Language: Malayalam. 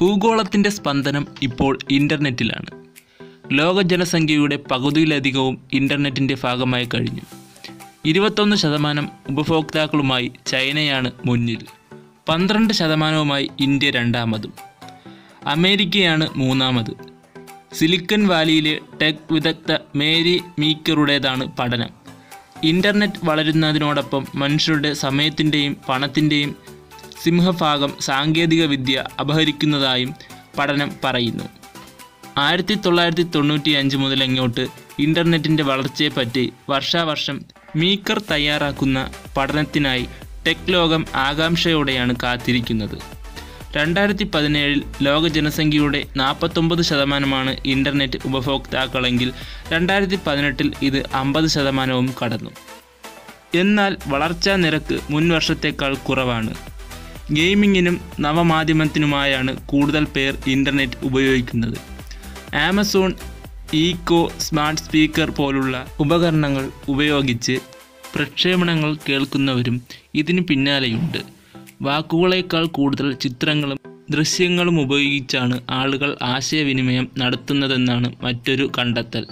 ഭൂഗോളത്തിന്റെ സ്പന്ദനം ഇപ്പോൾ ഇന്റർനെറ്റിലാണ് ലോക ജനസംഖ്യയുടെ പകുതിയിലധികവും ഇന്റർനെറ്റിന്റെ ഭാഗമായി കഴിഞ്ഞു. ഇരുപത്തൊന്ന് ശതമാനം ഉപഭോക്താക്കളുമായി ചൈനയാണ് മുന്നിൽ. പന്ത്രണ്ട് ശതമാനവുമായി ഇന്ത്യ രണ്ടാമതും. അമേരിക്കയാണ് മൂന്നാമത്. സിലിക്കൺ വാലിയിലെ ടെക് വിദഗ്ധ മേരി മീക്കറുടേതാണ് പഠനം. ഇന്റർനെറ്റ് വളരുന്നതിനോടൊപ്പം മനുഷ്യരുടെ സമയത്തിന്റെയും പണത്തിന്റെയും സിംഹഭാഗം സാങ്കേതിക വിദ്യ അപഹരിക്കുന്നതായും പഠനം പറയുന്നു. ആയിരത്തി തൊള്ളായിരത്തി തൊണ്ണൂറ്റി അഞ്ച് മുതൽ അങ്ങോട്ട് ഇന്റർനെറ്റിന്റെ വളർച്ചയെപ്പറ്റി വർഷാവർഷം മീക്കർ തയ്യാറാക്കുന്ന പഠനത്തിനായി ടെക് ലോകം ആകാംക്ഷയോടെയാണ് കാത്തിരിക്കുന്നത്. രണ്ടായിരത്തി പതിനേഴിൽ ലോക ജനസംഖ്യയുടെ നാൽപ്പത്തൊമ്പത് ശതമാനമാണ് ഇന്റർനെറ്റ് ഉപഭോക്താക്കളെങ്കിൽ രണ്ടായിരത്തി പതിനെട്ടിൽ ഇത് അമ്പത് ശതമാനവും കടന്നു. എന്നാൽ വളർച്ചാ നിരക്ക് മുൻവർഷത്തേക്കാൾ കുറവാണ്. ഗെയിമിങ്ങിനും നവമാധ്യമത്തിനുമായാണ് കൂടുതൽ പേർ ഇന്റർനെറ്റ് ഉപയോഗിക്കുന്നത്. ആമസോൺ ഈക്കോ സ്മാർട്ട് സ്പീക്കർ പോലുള്ള ഉപകരണങ്ങൾ ഉപയോഗിച്ച് പ്രക്ഷേപണങ്ങൾ കേൾക്കുന്നവരും ഇതിന് പിന്നാലെയുണ്ട്. വാക്കുകളേക്കാൾ കൂടുതൽ ചിത്രങ്ങളും ദൃശ്യങ്ങളും ഉപയോഗിച്ചാണ് ആളുകൾ ആശയവിനിമയം നടത്തുന്നതെന്നാണ് മറ്റൊരു കണ്ടെത്തൽ.